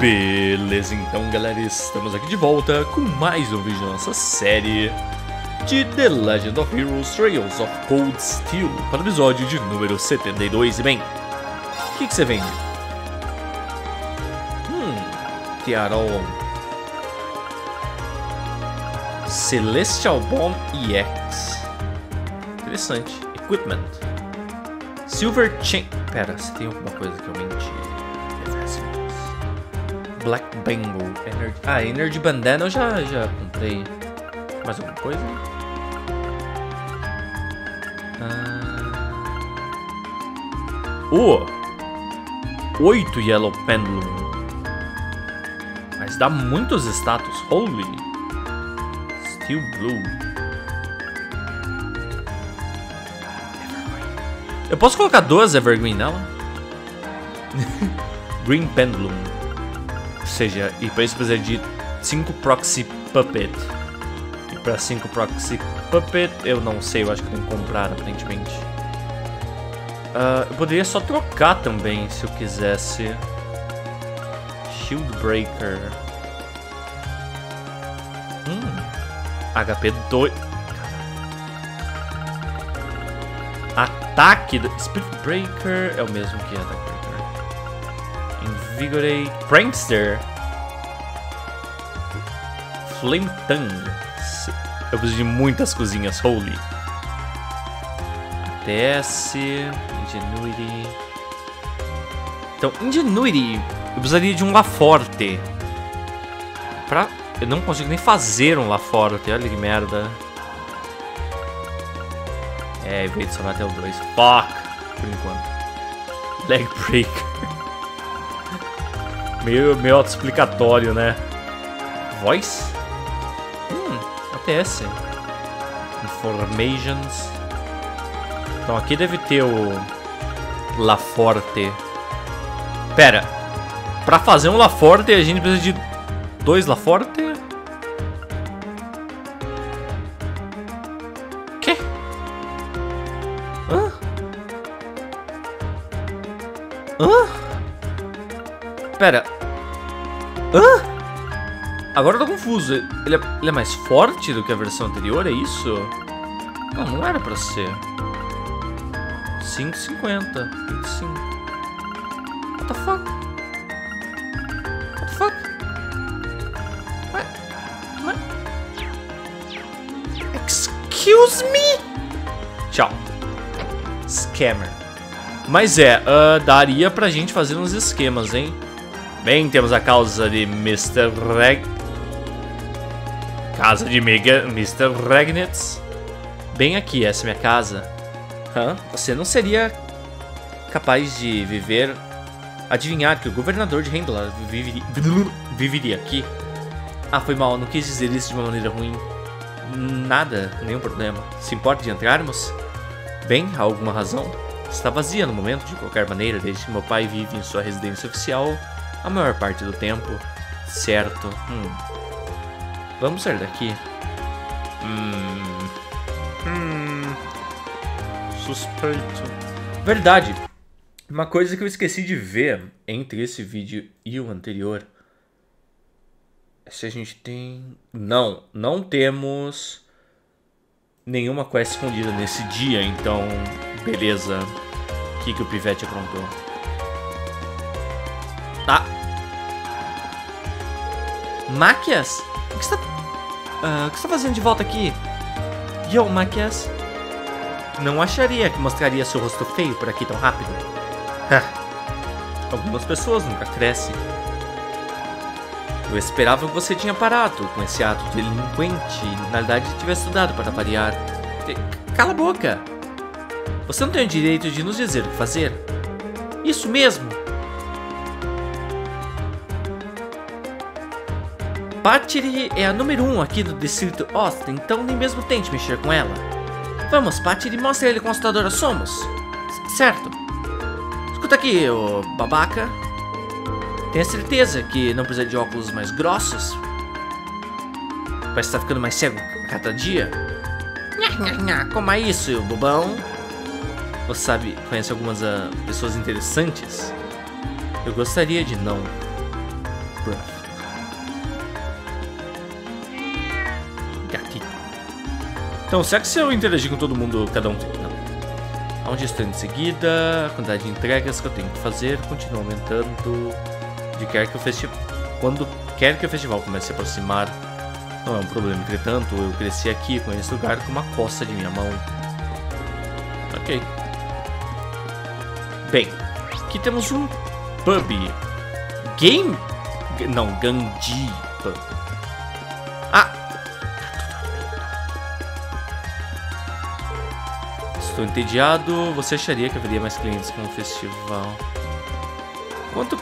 Beleza, então galera, estamos aqui de volta com mais um vídeo da nossa série de The Legend of Heroes Trails of Cold Steel para o episódio de número 72. E bem, o que, que você vende? Hum, Tiarol Celestial Bomb EX Interessante, Equipment Silver Chain... Pera, você tem alguma coisa que eu menti? Black Bangle Energy... Ah, Energy Bandana eu já, já comprei. Mais alguma coisa? Ah... Oh! 8 Yellow Pendulum. Mas dá muitos status. Holy! Steel Blue. Eu posso colocar duas Evergreen nela? Green Pendulum. Seja, e para isso precisa de 5 Proxy Puppet. E para 5 Proxy Puppet, eu não sei, eu acho que tenho que comprar aparentemente. Uh, eu poderia só trocar também se eu quisesse. Shield Breaker. Hum. HP 2. Ataque do Spirit Breaker é o mesmo que Breaker. Invigorate. Prankster. Flame Tongue. Eu preciso de muitas cozinhas. Holy. ATS. Ingenuity. Então, Ingenuity. Eu precisaria de um Laforte. Pra... Eu não consigo nem fazer um Laforte. Olha que merda. É, veio de sonar até o 2. Fuck! Por enquanto. Leg Breaker. Meio, meio autoexplicatório, né? Voice? Hum, ATS. Informations. Então aqui deve ter o Laforte. Pera. Pra fazer um Laforte a gente precisa de dois Laforte? Que? Hã? Hã? Pera. Hã? Agora eu tô confuso. Ele é, ele é mais forte do que a versão anterior, é isso? Não, não era pra ser. 5,50. 25. What the fuck? What the fuck? What? What? Excuse me? Tchau. Scammer. Mas é, uh, daria pra gente fazer uns esquemas, hein? Bem, temos a causa de Mr. Reg... Casa de Mega... Mr. Regnitz. Bem aqui, essa é minha casa. Hã? Você não seria capaz de viver... Adivinhar que o governador de Rendlar viveria, viveria aqui? Ah, foi mal, não quis dizer isso de uma maneira ruim. Nada, nenhum problema. Se importa de entrarmos? Bem, há alguma razão? Está vazia no momento, de qualquer maneira, desde que meu pai vive em sua residência oficial a maior parte do tempo. Certo. Hum. Vamos sair daqui. Hum. Hum. Suspeito. Verdade. Uma coisa que eu esqueci de ver entre esse vídeo e o anterior. É se a gente tem. Não, não temos nenhuma quest escondida nesse dia, então. Beleza. O que, que o Pivete aprontou? Ah! Maquias? O que você tá... Uh, o que você tá fazendo de volta aqui? Yo, Maquias? Não acharia que mostraria seu rosto feio por aqui tão rápido. Algumas pessoas nunca crescem. Eu esperava que você tinha parado com esse ato de delinquente e, na verdade, tivesse estudado para variar. Cala a boca! Você não tem o direito de nos dizer o que fazer. Isso mesmo! Patiri é a número 1 um aqui do distrito Austin, então nem mesmo tente mexer com ela. Vamos, Patiri, mostra ele quão assustadora somos. C certo. Escuta aqui, ô babaca. Tenha certeza que não precisa de óculos mais grossos? Parece estar ficando mais cego a cada dia. Como é isso, bobão? Você sabe, conhece algumas uh, pessoas interessantes? Eu gostaria de não. breath. Então, será que se eu interagir com todo mundo, cada um... Não. Onde estou em seguida, a quantidade de entregas que eu tenho que fazer continua aumentando de quer que o festival... Quando quer que o festival comece a se aproximar, não é um problema. Entretanto, eu cresci aqui com esse lugar com uma coça de minha mão. Ok. Bem, aqui temos um pub. Game... Não, Gandhi Pub. Estou entediado. Você acharia que haveria mais clientes com o festival? Quanto,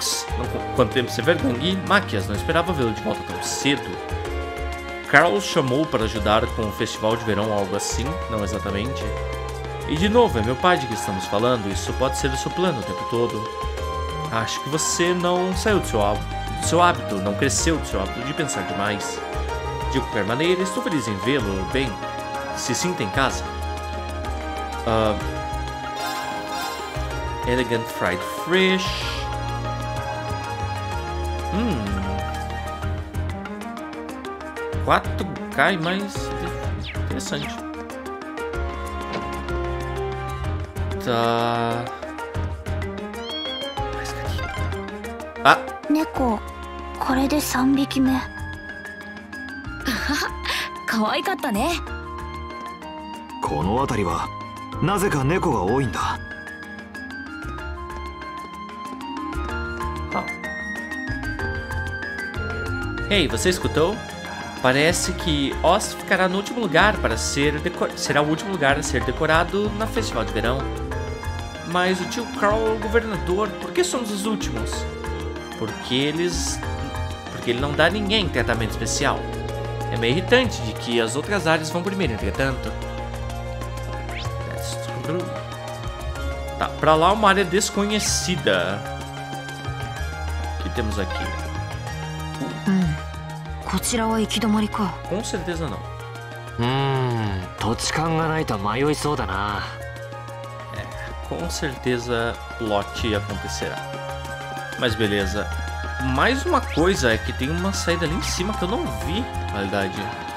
quanto tempo você ver Gangue? Maquias, não esperava vê-lo de volta tão cedo. Carl chamou para ajudar com o festival de verão, algo assim, não exatamente. E de novo, é meu pai de que estamos falando, isso pode ser o seu plano o tempo todo. Acho que você não saiu do seu, do seu hábito, não cresceu do seu hábito de pensar demais. De qualquer maneira, estou feliz em vê-lo, bem, se sinta em casa. Uh, elegant Fried Fish. Hum. 4K e mais interessante. Tá. Ah. 猫これで3匹目可愛かったねこの辺りはなぜか猫が多いんだ Ei, você escutou? Parece que Oz ficará no último lugar para ser será o último lugar a ser decorado na festival de verão. Mas o tio Carl é o governador, por que somos os últimos? Porque eles. Porque ele não dá a ninguém tratamento especial. É meio irritante de que as outras áreas vão primeiro, entretanto. Tá, pra lá é uma área desconhecida. O que temos aqui? Com certeza não. Hum, é, com certeza lote acontecerá. Mas beleza. Mais uma coisa é que tem uma saída ali em cima que eu não vi, na verdade.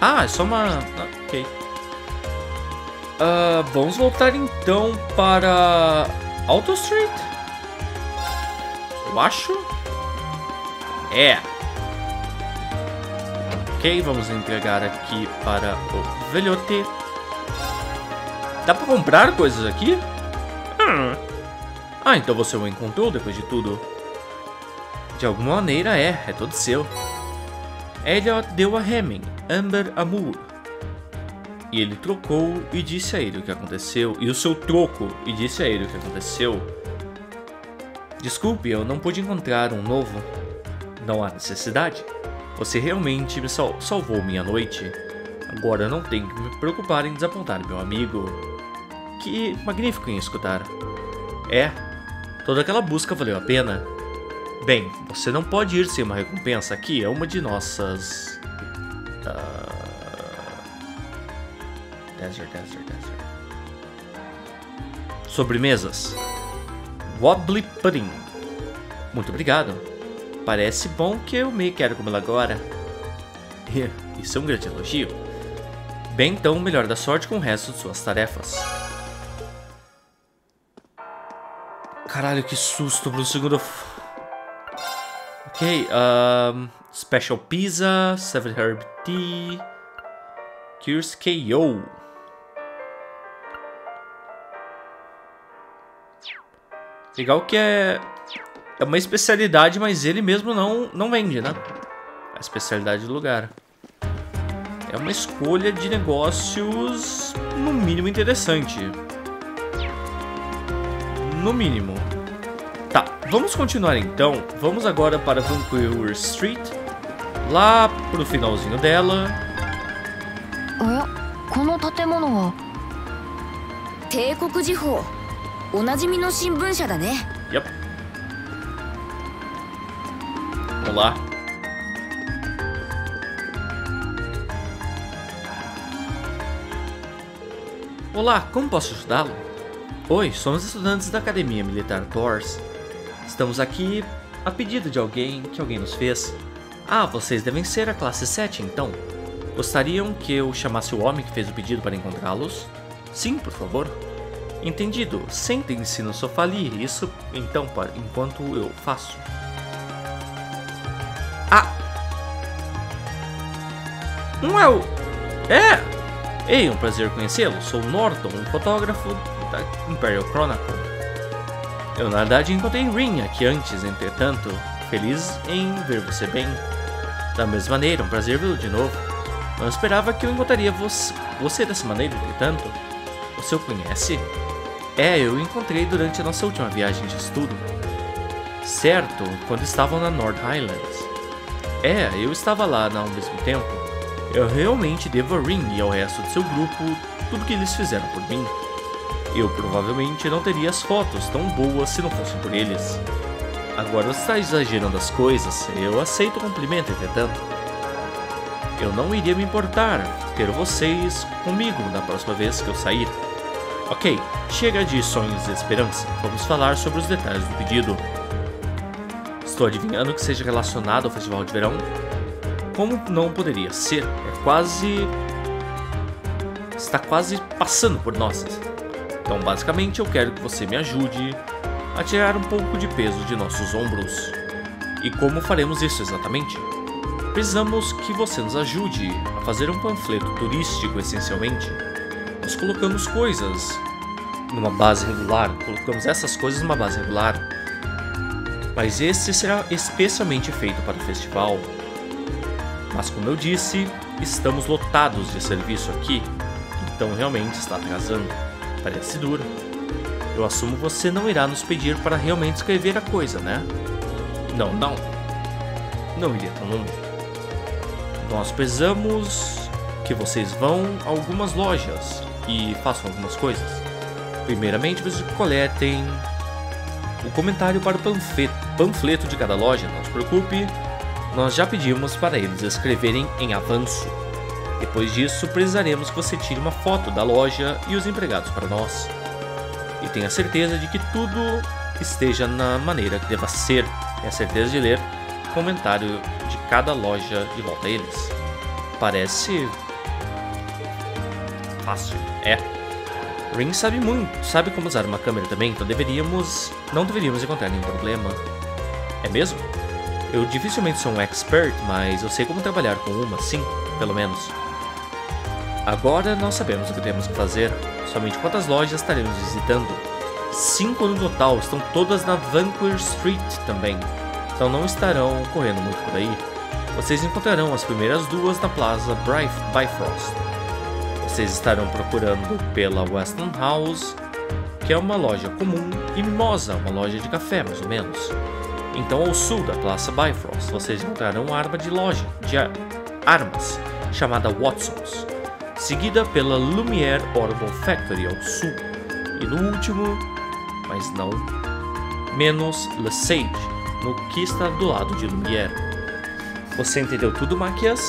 Ah, é só uma... ah, Ok. Uh, vamos voltar então para Auto Street? Eu acho. É. Ok, vamos entregar aqui para o velhote. Dá para comprar coisas aqui? Hum. Ah, então você o encontrou depois de tudo. De alguma maneira é, é todo seu. Elliot deu a Hemming, Amber Amour. E ele trocou e disse a ele o que aconteceu. E o seu troco e disse a ele o que aconteceu. Desculpe, eu não pude encontrar um novo. Não há necessidade. Você realmente me sal salvou minha noite. Agora não tenho que me preocupar em desapontar meu amigo. Que magnífico em escutar. É, toda aquela busca valeu a pena. Bem, você não pode ir sem uma recompensa. Aqui é uma de nossas. Desert, desert, desert. Sobremesas. Wobbly Pudding. Muito obrigado. Parece bom que eu me quero comê-la agora. Isso é um grande elogio. Bem, então, melhor da sorte com o resto de suas tarefas. Caralho, que susto pro segundo... Ok, um, Special Pizza, Seven Herb Tea, Cures KO. Legal que é é uma especialidade, mas ele mesmo não não vende, né? A especialidade do lugar. É uma escolha de negócios no mínimo interessante. No mínimo. Tá, vamos continuar então. Vamos agora para Vancouver Street lá pro finalzinho dela. É? Yep. Vamos lá. Olá, como posso ajudá-lo? Oi, somos estudantes da Academia Militar Thors. Estamos aqui a pedido de alguém que alguém nos fez. Ah, vocês devem ser a classe 7 então. Gostariam que eu chamasse o homem que fez o pedido para encontrá-los? Sim, por favor. Entendido. Sentem-se no sofá ali. Isso então, enquanto eu faço. Ah! Não é o. É! Ei, um prazer conhecê-lo. Sou Norton, um fotógrafo da Imperial Chronicle. Eu, na verdade, encontrei Rin aqui antes, entretanto. Feliz em ver você bem. Da mesma maneira, um prazer vê-lo de novo. Não esperava que eu encontraria você, você dessa maneira, entretanto. Você o conhece? É, eu o encontrei durante a nossa última viagem de estudo. Certo, quando estavam na North Highlands. É, eu estava lá ao mesmo tempo. Eu realmente devo a Ring e ao resto do seu grupo tudo que eles fizeram por mim. Eu provavelmente não teria as fotos tão boas se não fossem por eles. Agora você está exagerando as coisas, eu aceito o cumprimento, entretanto. Eu não iria me importar ter vocês comigo na próxima vez que eu sair. Ok, chega de sonhos e esperança, vamos falar sobre os detalhes do pedido. Estou adivinhando que seja relacionado ao festival de verão? Como não poderia ser? É quase. está quase passando por nós. Então, basicamente, eu quero que você me ajude a tirar um pouco de peso de nossos ombros. E como faremos isso exatamente? Precisamos que você nos ajude a fazer um panfleto turístico essencialmente. Nós colocamos coisas numa base regular, colocamos essas coisas numa base regular. Mas esse será especialmente feito para o festival. Mas como eu disse, estamos lotados de serviço aqui, então realmente está atrasando. Parece duro. Eu assumo você não irá nos pedir para realmente escrever a coisa, né? Não, não. Não iria tão longe. Nós precisamos que vocês vão a algumas lojas e façam algumas coisas. Primeiramente, vocês coletem o comentário para o panfleto, panfleto de cada loja. Não se preocupe, nós já pedimos para eles escreverem em avanço. Depois disso, precisaremos que você tire uma foto da loja e os empregados para nós. E tenha certeza de que tudo esteja na maneira que deva ser. Tenha certeza de ler comentário de cada loja de volta a eles. Parece. fácil. É. Ring sabe muito, sabe como usar uma câmera também, então deveríamos. não deveríamos encontrar nenhum problema. É mesmo? Eu dificilmente sou um expert, mas eu sei como trabalhar com uma, sim, pelo menos. Agora nós sabemos o que temos que fazer. Somente quantas lojas estaremos visitando? Cinco no total, estão todas na Vanquir Street também então não estarão correndo muito por aí. Vocês encontrarão as primeiras duas na Plaza Bifrost. Vocês estarão procurando pela Weston House, que é uma loja comum, e Mimosa, uma loja de café mais ou menos. Então ao sul da Plaza Bifrost, vocês encontrarão uma arma de loja de armas chamada Watson's, seguida pela Lumiere Automobile Factory ao sul. E no último, mas não menos, Le Sage, no que está do lado de Lumière. Você entendeu tudo, Maquias?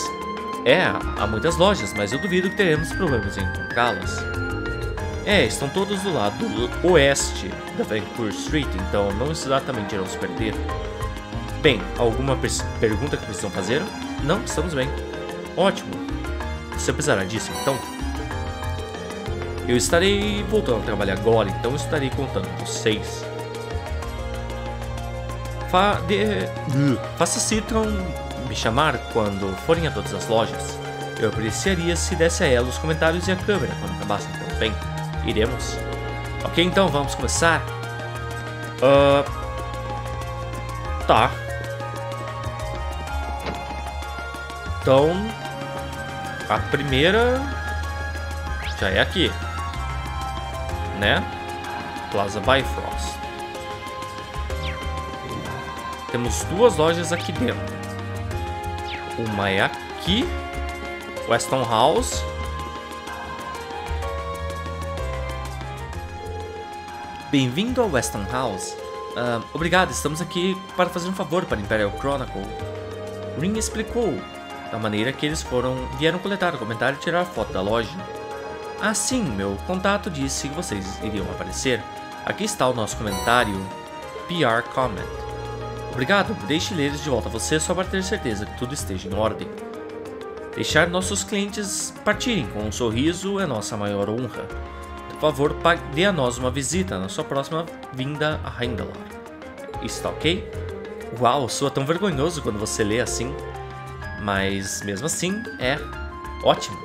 É, há muitas lojas, mas eu duvido que teremos problemas em encontrá-las. É, estão todos do lado oeste da Vancouver Street, então não exatamente irão se perder. Bem, alguma pergunta que precisam fazer? Não, estamos bem. Ótimo. Você precisará disso, então? Eu estarei voltando a trabalhar agora, então estarei contando vocês. Fa de... Faça Citron me chamar quando forem a todas as lojas. Eu apreciaria se desse a ela os comentários e a câmera quando acabassem então, bem. Iremos. Ok, então vamos começar. Uh... Tá. Então, a primeira já é aqui, né? Plaza Bifrost. Temos duas lojas aqui dentro. Uma é aqui, Weston House. Bem-vindo ao Weston House. Uh, obrigado, estamos aqui para fazer um favor para Imperial Chronicle. Ring explicou da maneira que eles foram vieram coletar o comentário e tirar foto da loja. Ah, sim, meu contato disse que vocês iriam aparecer. Aqui está o nosso comentário PR Comment. Obrigado, deixe ler de volta a você só para ter certeza que tudo esteja em ordem. Deixar nossos clientes partirem com um sorriso é nossa maior honra. Por favor, dê a nós uma visita na sua próxima vinda a Heimdall. Está ok? Uau, soa tão vergonhoso quando você lê assim. Mas mesmo assim, é ótimo.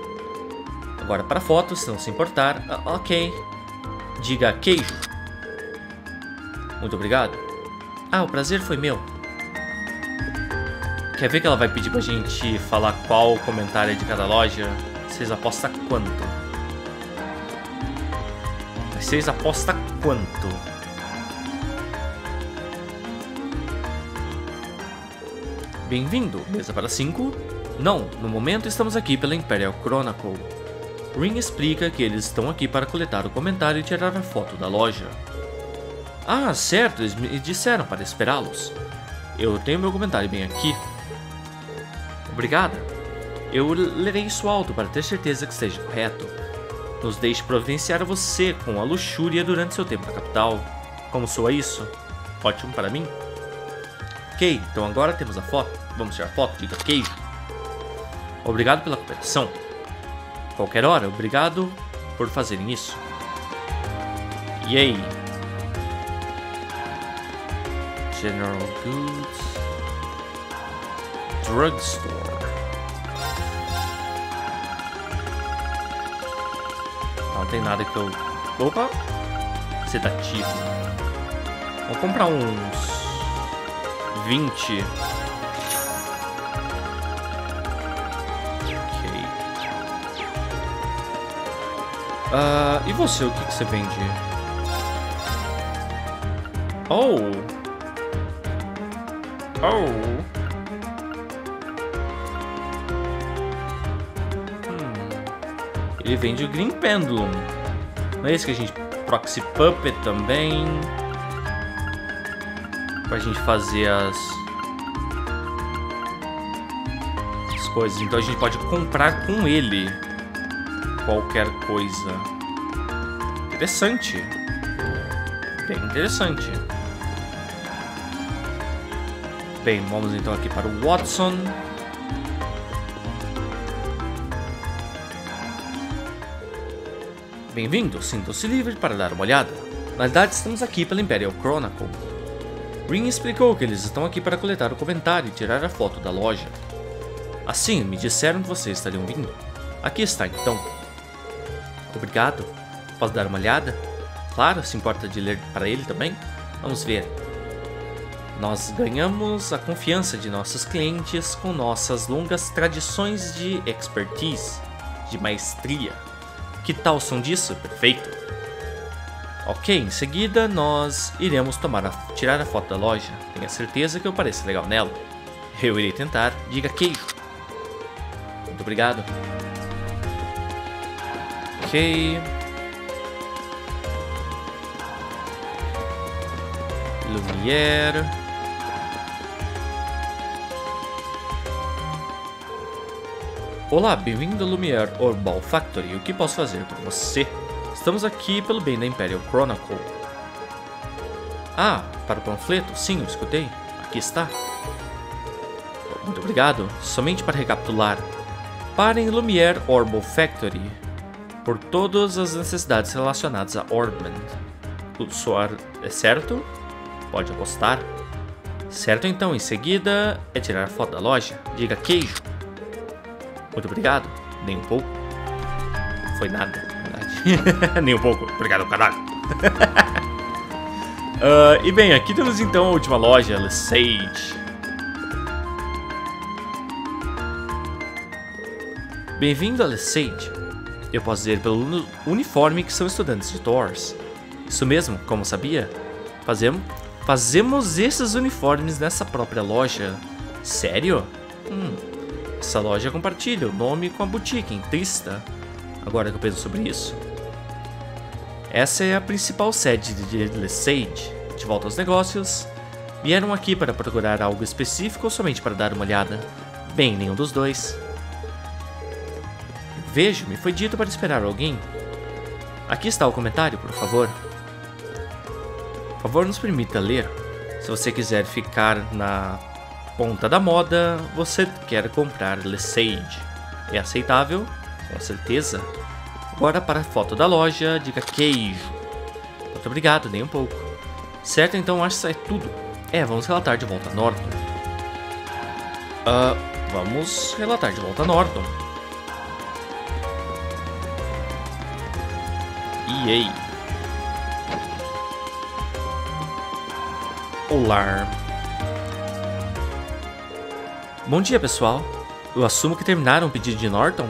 Agora para fotos, se não se importar, uh, ok. Diga queijo. Muito obrigado. Ah, o prazer foi meu. Quer ver que ela vai pedir pra gente falar qual comentário é de cada loja? Vocês apostam quanto? Vocês apostam quanto? Bem-vindo, mesa para 5. Não, no momento estamos aqui pela Imperial Chronicle. Ring explica que eles estão aqui para coletar o comentário e tirar a foto da loja. Ah, certo, eles me disseram para esperá-los. Eu tenho meu comentário bem aqui. Obrigada. Eu lerei isso alto para ter certeza que esteja correto. Nos deixe providenciar você com a luxúria durante seu tempo na capital. Como soa isso? Ótimo para mim? Ok, então agora temos a foto. Vamos tirar foto, diga queijo. Obrigado pela cooperação. Qualquer hora, obrigado por fazerem isso. Yay! General Goods Drugstore. Não tem nada que eu. Opa! Sedativo. Vamos comprar uns 20. Uh, e você, o que, que você vende? Oh! Oh! Hum. Ele vende o Green Pendulum. Não é esse que a gente... Proxy Puppet também. Pra gente fazer as... As coisas. Então a gente pode comprar com ele qualquer coisa. Interessante. Bem interessante. Bem, vamos então aqui para o Watson. Bem-vindo, sinta-se livre para dar uma olhada. Na verdade, estamos aqui pela Imperial Chronicle. Ring explicou que eles estão aqui para coletar o comentário e tirar a foto da loja. Assim, me disseram que vocês estariam vindo. Aqui está então. Obrigado. Posso dar uma olhada? Claro, se importa de ler para ele também? Vamos ver. Nós ganhamos a confiança de nossos clientes com nossas longas tradições de expertise, de maestria. Que tal som disso? Perfeito! Ok, em seguida nós iremos tomar a, tirar a foto da loja. Tenha certeza que eu pareço legal nela. Eu irei tentar. Diga queijo. Muito obrigado. Ok. Lumière. Olá, bem-vindo a Lumière Orbal Factory. O que posso fazer por você? Estamos aqui pelo bem da Imperial Chronicle. Ah, para o panfleto? Sim, eu escutei. Aqui está. Muito obrigado. Somente para recapitular. Para em Lumière Orbal Factory, por todas as necessidades relacionadas a Orbment. O soar é certo? Pode apostar. Certo então, em seguida é tirar a foto da loja. Diga queijo. Muito obrigado. Nem um pouco. Foi nada, na verdade. Nem um pouco. Obrigado, caralho. uh, e bem, aqui temos então a última loja, Le Sage. Bem-vindo a Le Sage. Eu posso dizer pelo uniforme que são estudantes de Thors. Isso mesmo, como sabia? Fazemos, fazemos esses uniformes nessa própria loja. Sério? Hum, essa loja compartilha o nome com a boutique em Trista. Agora que eu penso sobre isso. Essa é a principal sede de Lesage. De volta aos negócios. Vieram aqui para procurar algo específico ou somente para dar uma olhada? Bem, nenhum dos dois. Vejo, me foi dito para esperar alguém. Aqui está o comentário, por favor. Por favor, nos permita ler. Se você quiser ficar na ponta da moda, você quer comprar Le Sage. É aceitável? Com certeza. Agora para a foto da loja, diga queijo. Muito obrigado, nem um pouco. Certo, então acho que isso é tudo. É, vamos relatar de volta a Norton. Uh, vamos relatar de volta a Norton. EA. Olá. Bom dia, pessoal. Eu assumo que terminaram o pedido de Norton?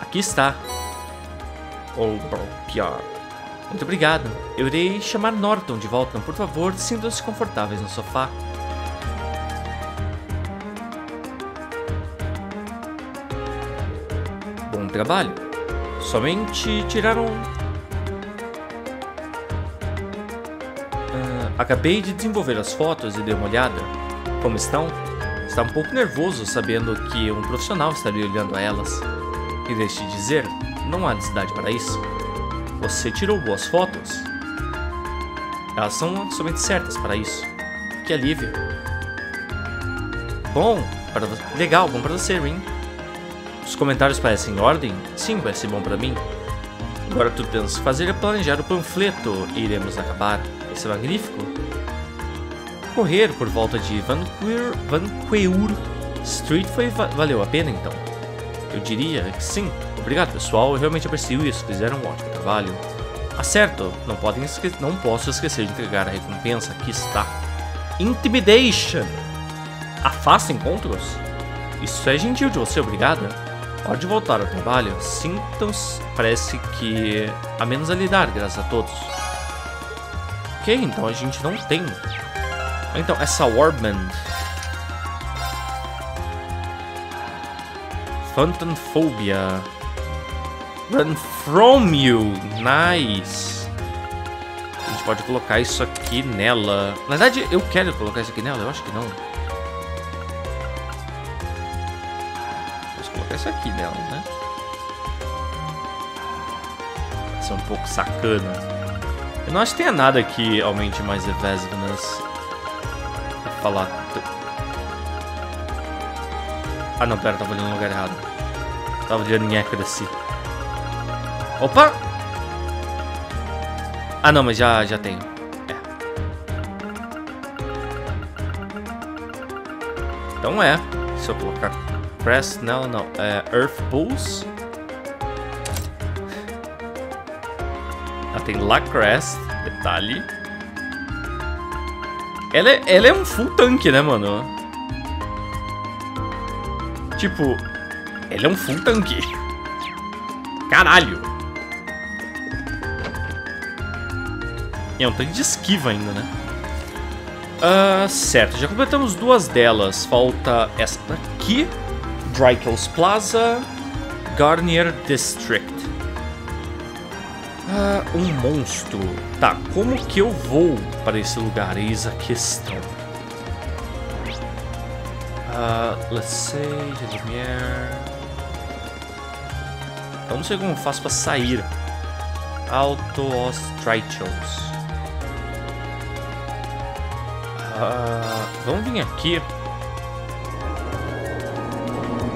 Aqui está. Ou pior. Muito obrigado. Eu irei chamar Norton de volta. Por favor, sintam-se confortáveis no sofá. Bom trabalho. Somente tiraram... acabei de desenvolver as fotos e dei uma olhada. Como estão? Está um pouco nervoso sabendo que um profissional estaria olhando a elas. E deixe de dizer, não há necessidade para isso. Você tirou boas fotos? Elas são somente certas para isso. Que alívio. Bom, para. Legal, bom para você, Rin. Os comentários parecem em ordem? Sim, parece bom para mim. Agora tudo temos que fazer é planejar o panfleto e iremos acabar. Isso é magnífico. Correr por volta de Vanqueur Street foi valeu a pena então? Eu diria que sim. Obrigado pessoal, eu realmente aprecio isso, fizeram um ótimo trabalho. Acerto, não, podem não posso esquecer de entregar a recompensa, aqui está. Intimidation! Afasta encontros? Isso é gentil de você, obrigada. Hora de voltar ao trabalho. Sintam-se, parece que há menos a lidar, graças a todos. Ok, então a gente não tem. Então, essa Warband. Phobia. Run from you. Nice. A gente pode colocar isso aqui nela. Na verdade, eu quero colocar isso aqui nela. Eu acho que não. Vamos colocar isso aqui nela, né? Vai ser um pouco sacana. Eu não acho que tenha nada que aumente mais evasiveness. Vou falar... Ah não, pera, tava olhando no lugar errado. Tava olhando em accuracy. Opa! Ah, não, mas já, já tenho. É. Então é. Se eu colocar Press, não, não. É Earth Pulse. Tem Lacrest, detalhe. Ela é, ela é um full tanque, né, mano? Tipo, ela é um full tanque. Caralho. É um tanque de esquiva ainda, né? Uh, certo, já completamos duas delas. Falta essa daqui. Drykels Plaza, Garnier District. Uh, um monstro. Tá, como que eu vou para esse lugar? Eis a questão. Uh, let's say, Redimier. Eu não sei como eu faço para sair. Auto Ostrichels. Uh, vamos vir aqui.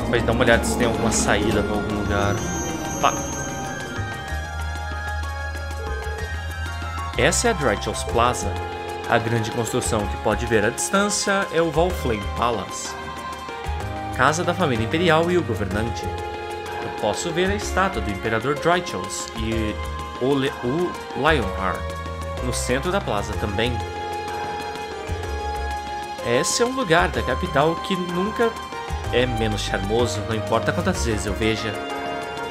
Vai dar uma olhada se tem alguma saída para algum lugar. Pá. Essa é a Drychels Plaza. A grande construção que pode ver à distância é o Valflame Palace. Casa da família imperial e o governante. Eu posso ver a estátua do Imperador Drychels e o, Le o Lionheart no centro da plaza também. Esse é um lugar da capital que nunca é menos charmoso, não importa quantas vezes eu veja.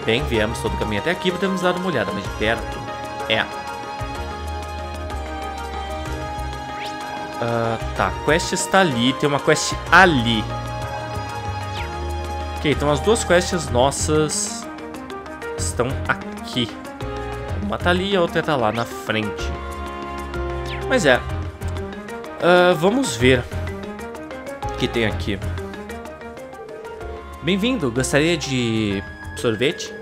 Bem, viemos todo o caminho até aqui, podemos dar uma olhada mais de perto. É. Uh, tá, quest está ali, tem uma quest ali. Ok, então as duas quests nossas estão aqui. Uma tá ali e a outra tá lá na frente. Mas é. Uh, vamos ver que tem aqui. Bem-vindo, gostaria de sorvete?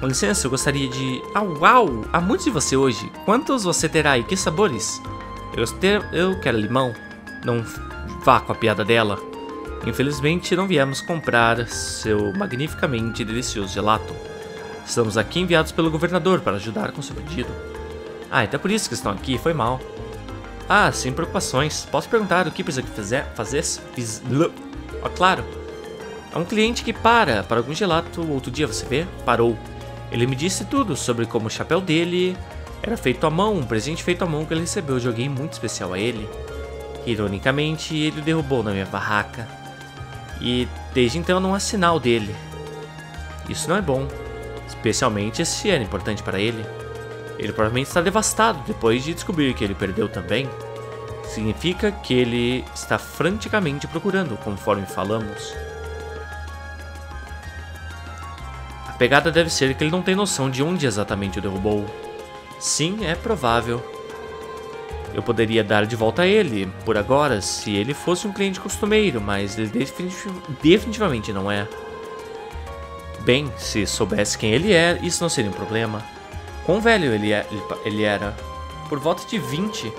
Com licença, eu gostaria de... Ah, uau! Há muitos de você hoje. Quantos você terá e que sabores? Eu, eu quero limão. Não vá com a piada dela. Infelizmente, não viemos comprar seu magnificamente delicioso gelato. Estamos aqui enviados pelo governador para ajudar com seu pedido. Ah, então é por isso que estão aqui, foi mal. Ah, sem preocupações. Posso perguntar o que precisa fazer? Fazer? Fiz... Ah, claro. Há um cliente que para para algum gelato. Outro dia você vê? Parou. Ele me disse tudo sobre como o chapéu dele era feito à mão, um presente feito à mão que ele recebeu de alguém muito especial a ele. Ironicamente, ele o derrubou na minha barraca. E desde então não há sinal dele. Isso não é bom, especialmente se era importante para ele. Ele provavelmente está devastado depois de descobrir que ele perdeu também. Significa que ele está franticamente procurando, conforme falamos. pegada deve ser que ele não tem noção de onde exatamente o derrubou. Sim, é provável. Eu poderia dar de volta a ele, por agora, se ele fosse um cliente costumeiro, mas ele definitivamente não é. Bem, se soubesse quem ele é, isso não seria um problema. Quão velho ele, é, ele era? Por volta de 20,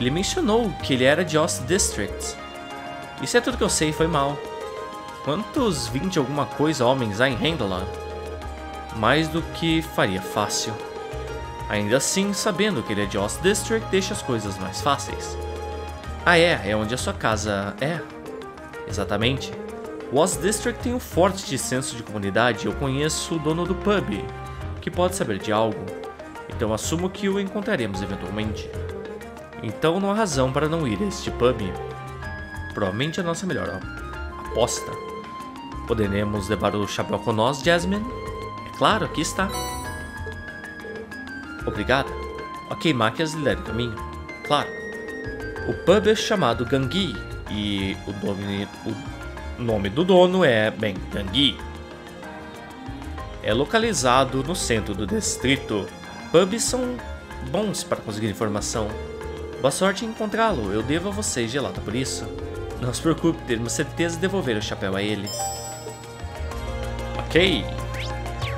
ele mencionou que ele era de Ost District. Isso é tudo que eu sei, foi mal. Quantos 20 alguma coisa homens há em Handlan? mais do que faria fácil. Ainda assim, sabendo que ele é de Ost District deixa as coisas mais fáceis. Ah é, é onde a sua casa é. Exatamente. O Ost District tem um forte senso de comunidade eu conheço o dono do pub, que pode saber de algo. Então assumo que o encontraremos eventualmente. Então não há razão para não ir a este pub. Provavelmente a nossa melhor aposta. Poderemos levar o chapéu com nós, Jasmine? Claro, aqui está. Obrigada. Ok, máquinas liderem o caminho. Claro. O pub é chamado Gangui e o nome, o nome do dono é, bem, Gangui. É localizado no centro do distrito. Pubs são bons para conseguir informação. Boa sorte em encontrá-lo, eu devo a você gelado por isso. Não se preocupe, teremos certeza de devolver o chapéu a ele. Ok.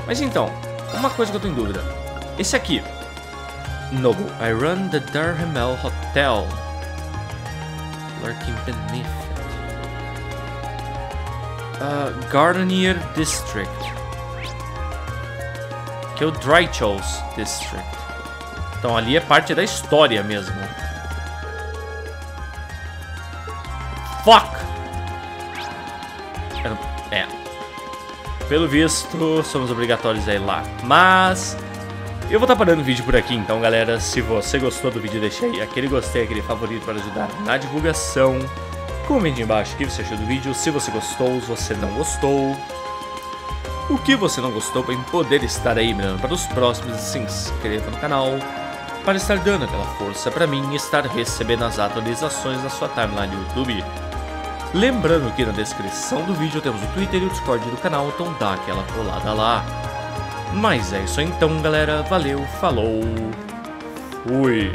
Mas então, uma coisa que eu tô em dúvida. Esse aqui. Noble, I run the Darhamel Hotel. Lurking beneath. Uh, Gardenier District. Que é o Drychos District. Então ali é parte da história mesmo. Fuck! É. Pelo visto, somos obrigatórios a ir lá. Mas eu vou estar tá parando o vídeo por aqui, então galera, se você gostou do vídeo, deixa aí aquele gostei, aquele favorito para ajudar na divulgação. Comente embaixo o que você achou do vídeo, se você gostou, se você não gostou. O que você não gostou para poder estar aí mirando para os próximos se inscreva no canal para estar dando aquela força para mim e estar recebendo as atualizações na sua timeline do YouTube. Lembrando que na descrição do vídeo temos o Twitter e o Discord do canal, então dá aquela colada lá. Mas é isso então, galera. Valeu, falou, fui.